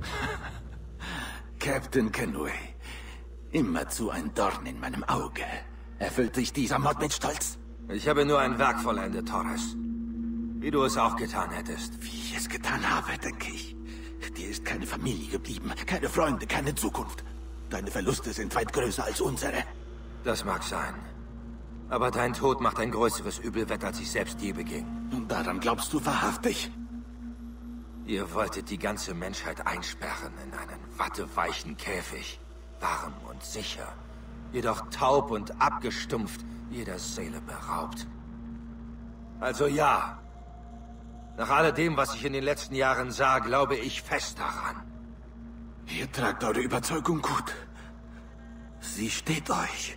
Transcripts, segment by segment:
Captain Kenway. Immerzu ein Dorn in meinem Auge. Erfüllt dich dieser Mord mit Stolz? Ich habe nur ein Werk vollendet, Torres. Wie du es auch getan hättest. Wie ich es getan habe, denke ich. Dir ist keine Familie geblieben, keine Freunde, keine Zukunft. Deine Verluste sind weit größer als unsere. Das mag sein. Aber dein Tod macht ein größeres Übelwetter, als ich selbst je beging. Und daran glaubst du wahrhaftig? Ihr wolltet die ganze Menschheit einsperren in einen watteweichen Käfig. Warm und sicher. Jedoch taub und abgestumpft, jeder Seele beraubt. Also ja. Nach alledem, was ich in den letzten Jahren sah, glaube ich fest daran. Ihr tragt eure Überzeugung gut. Sie steht euch.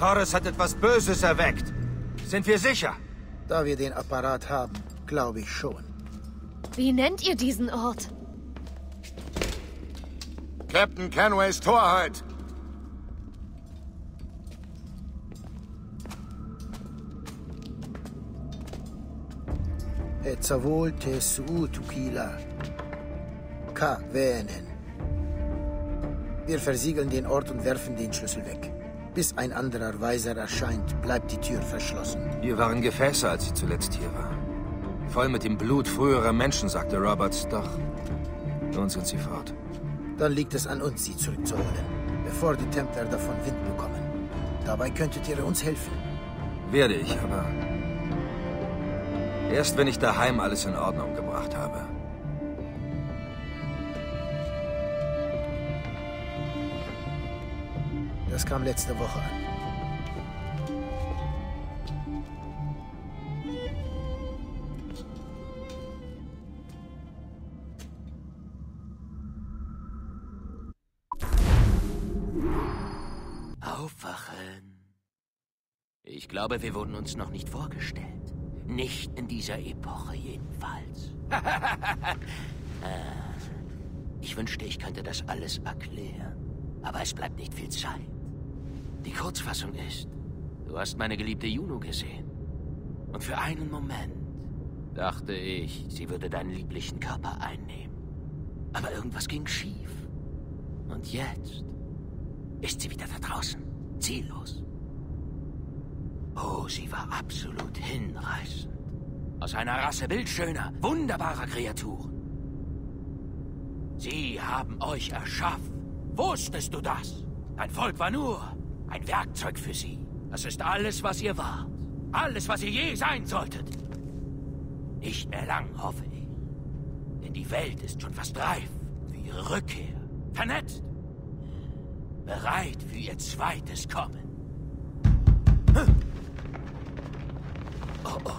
Horus hat etwas Böses erweckt. Sind wir sicher? Da wir den Apparat haben, glaube ich schon. Wie nennt ihr diesen Ort? Captain Kenways Torheit. Etzavol te tukila. Ka venen. Wir versiegeln den Ort und werfen den Schlüssel weg. Bis ein anderer Weiser erscheint, bleibt die Tür verschlossen. Hier waren Gefäße, als ich zuletzt hier war. Voll mit dem Blut früherer Menschen, sagte Roberts. Doch nun sind sie fort. Dann liegt es an uns, sie zurückzuholen, bevor die Templer davon Wind bekommen. Dabei könntet ihr uns helfen. Werde ich, aber erst wenn ich daheim alles in Ordnung gebracht habe. Das kam letzte Woche an. Aufwachen. Ich glaube, wir wurden uns noch nicht vorgestellt. Nicht in dieser Epoche jedenfalls. Äh, ich wünschte, ich könnte das alles erklären. Aber es bleibt nicht viel Zeit. Die Kurzfassung ist, du hast meine geliebte Juno gesehen. Und für einen Moment dachte ich, sie würde deinen lieblichen Körper einnehmen. Aber irgendwas ging schief. Und jetzt ist sie wieder da draußen, ziellos. Oh, sie war absolut hinreißend. Aus einer Rasse bildschöner, wunderbarer Kreaturen. Sie haben euch erschaffen. Wusstest du das? Dein Volk war nur ein Werkzeug für sie. Das ist alles, was ihr wart. Alles, was ihr je sein solltet. Nicht mehr lang, hoffe ich. Denn die Welt ist schon fast reif für ihre Rückkehr. Vernetzt. Bereit für ihr zweites Kommen. Oh, oh.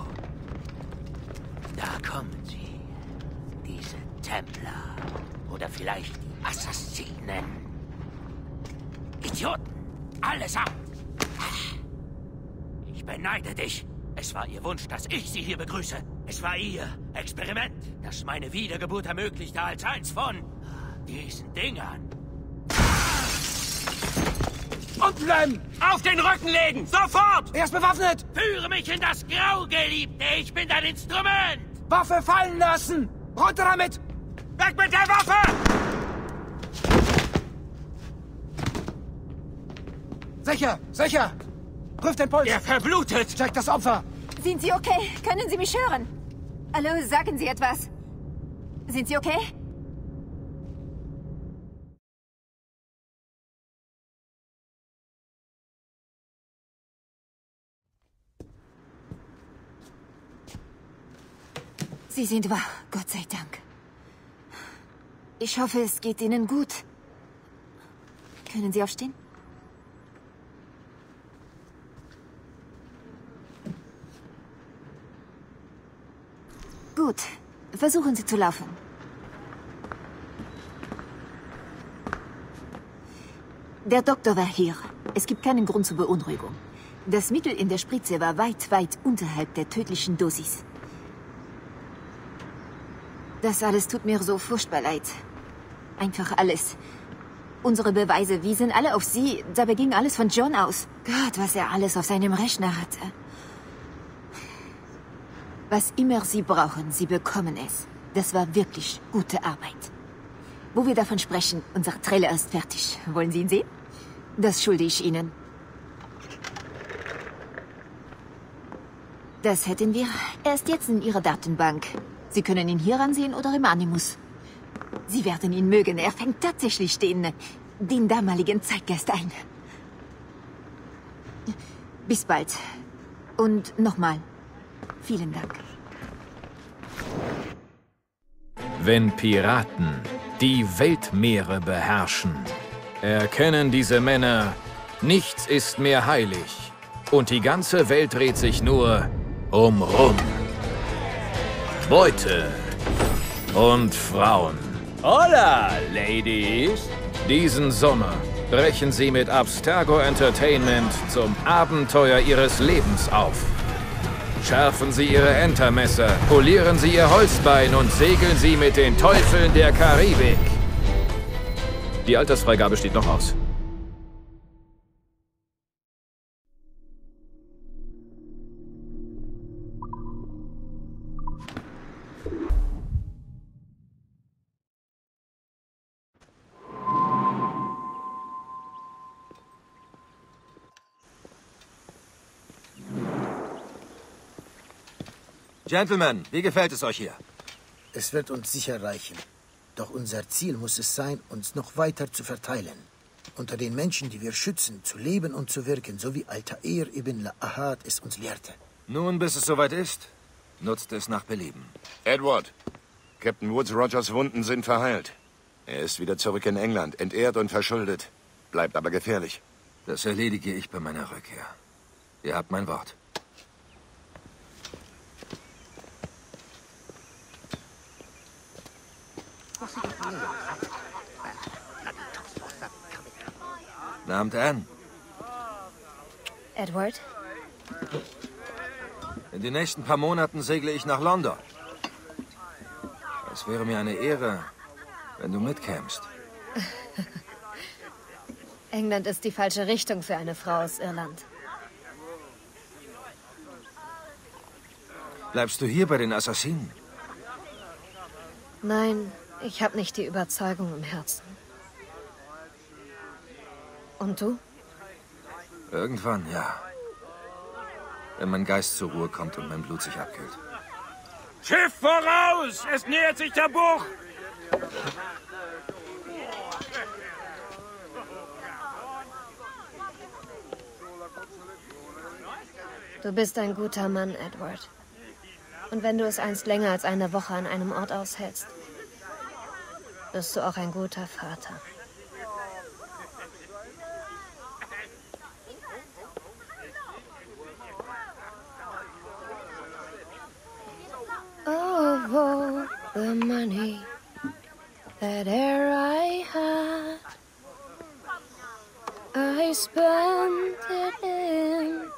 Da kommen sie. Diese Templer. Oder vielleicht die Assassinen. Idioten. Allesamt. Ich beneide dich. Es war ihr Wunsch, dass ich sie hier begrüße. Es war ihr Experiment, das meine Wiedergeburt ermöglichte als eins von diesen Dingern. Und Lem! Auf den Rücken legen! Sofort! Er ist bewaffnet! Führe mich in das Grau, Geliebte! Ich bin dein Instrument! Waffe fallen lassen! Runter damit! Weg mit der Waffe! Sicher! Sicher! Prüft den Puls! Er verblutet! Checkt das Opfer! Sind Sie okay? Können Sie mich hören? Hallo, sagen Sie etwas. Sind Sie okay? Sie sind wach, Gott sei Dank. Ich hoffe, es geht Ihnen gut. Können Sie aufstehen? Gut. Versuchen Sie zu laufen. Der Doktor war hier. Es gibt keinen Grund zur Beunruhigung. Das Mittel in der Spritze war weit, weit unterhalb der tödlichen Dosis. Das alles tut mir so furchtbar leid. Einfach alles. Unsere Beweise wiesen alle auf Sie. Dabei ging alles von John aus. Gott, was er alles auf seinem Rechner hatte. Was immer Sie brauchen, Sie bekommen es. Das war wirklich gute Arbeit. Wo wir davon sprechen, unser Trailer ist fertig. Wollen Sie ihn sehen? Das schulde ich Ihnen. Das hätten wir. Er ist jetzt in Ihrer Datenbank. Sie können ihn hier ansehen oder im Animus. Sie werden ihn mögen. Er fängt tatsächlich den, den damaligen Zeitgeist ein. Bis bald. Und nochmal, vielen Dank. Wenn Piraten die Weltmeere beherrschen, erkennen diese Männer, nichts ist mehr heilig und die ganze Welt dreht sich nur um Rum. Beute und Frauen. Hola, Ladies! Diesen Sommer brechen sie mit Abstergo Entertainment zum Abenteuer ihres Lebens auf. Schärfen Sie Ihre Entermesser, polieren Sie Ihr Holzbein und segeln Sie mit den Teufeln der Karibik. Die Altersfreigabe steht noch aus. Gentlemen, wie gefällt es euch hier? Es wird uns sicher reichen. Doch unser Ziel muss es sein, uns noch weiter zu verteilen. Unter den Menschen, die wir schützen, zu leben und zu wirken, so wie Altair ibn La'ahad es uns lehrte. Nun, bis es soweit ist, nutzt es nach Belieben. Edward, Captain Woods Rogers Wunden sind verheilt. Er ist wieder zurück in England, entehrt und verschuldet. Bleibt aber gefährlich. Das erledige ich bei meiner Rückkehr. Ihr habt mein Wort. Guten Abend, Anne. Edward? In den nächsten paar Monaten segle ich nach London. Es wäre mir eine Ehre, wenn du mitkämst. England ist die falsche Richtung für eine Frau aus Irland. Bleibst du hier bei den Assassinen? Nein, ich habe nicht die Überzeugung im Herzen. Und du? Irgendwann, ja. Wenn mein Geist zur Ruhe kommt und mein Blut sich abkühlt. Schiff voraus! Es nähert sich der Buch! Du bist ein guter Mann, Edward. Und wenn du es einst länger als eine Woche an einem Ort aushältst, bist du auch ein guter Vater. Of all the money that e'er I had, I spent it in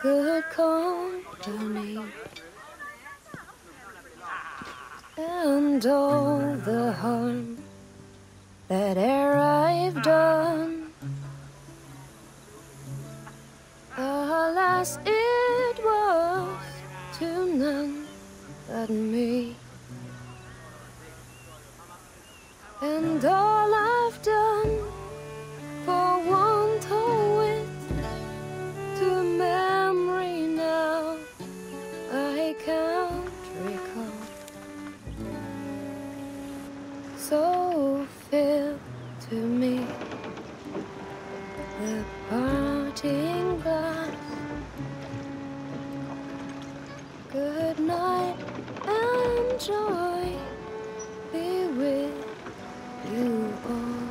good company. And all the harm that e'er I've done, alas, it was to none but me. And all joy be with you all.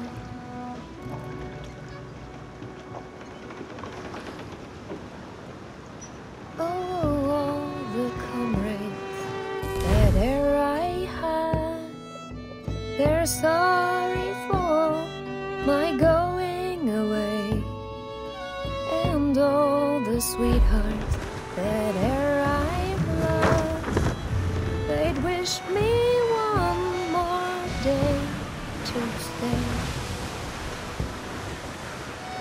Oh, all the comrades that e'er I had, they're sorry for my going away, and all the sweethearts that they'd wish me one more day to stay.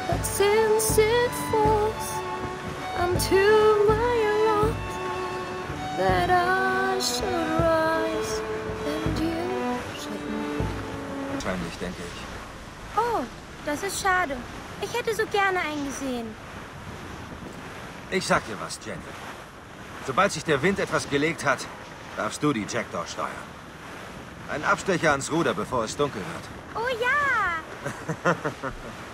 But since it falls unto my lot that I should rise and you should not. Wahrscheinlich, denke ich. Oh, das ist schade. Ich hätte so gerne eingesehen. Ich sag dir was, Jenny. Sobald sich der Wind etwas gelegt hat, darfst du die Jackdaw steuern. Ein Abstecher ans Ruder, bevor es dunkel wird. Oh ja!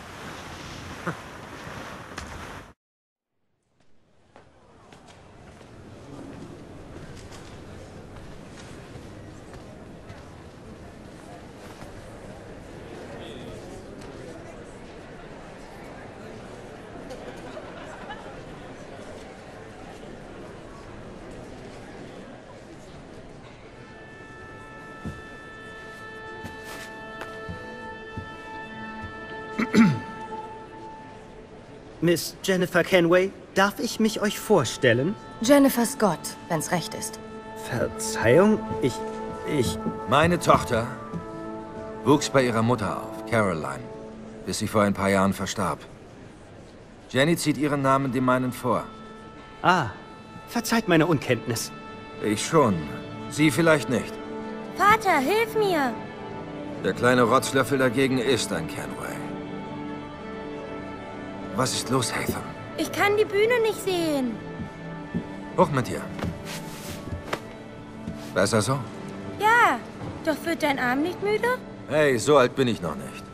Miss Jennifer Kenway, darf ich mich euch vorstellen? Jennifer Scott, wenn's recht ist. Verzeihung, ich. ich. Meine Tochter wuchs bei ihrer Mutter auf, Caroline, bis sie vor ein paar Jahren verstarb. Jenny zieht ihren Namen dem meinen vor. Ah, verzeiht meine Unkenntnis. Ich schon. Sie vielleicht nicht. Vater, hilf mir! Der kleine Rotzlöffel dagegen ist ein Kenway. Was ist los, Hatham? Ich kann die Bühne nicht sehen. Hoch mit dir. Besser so? Ja, doch wird dein Arm nicht müde? Hey, so alt bin ich noch nicht.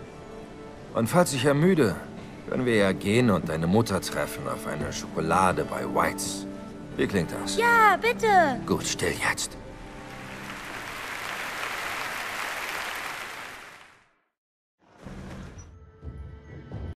Und falls ich ermüde, können wir ja gehen und deine Mutter treffen auf eine Schokolade bei Whites. Wie klingt das? Ja, bitte. Gut, still jetzt.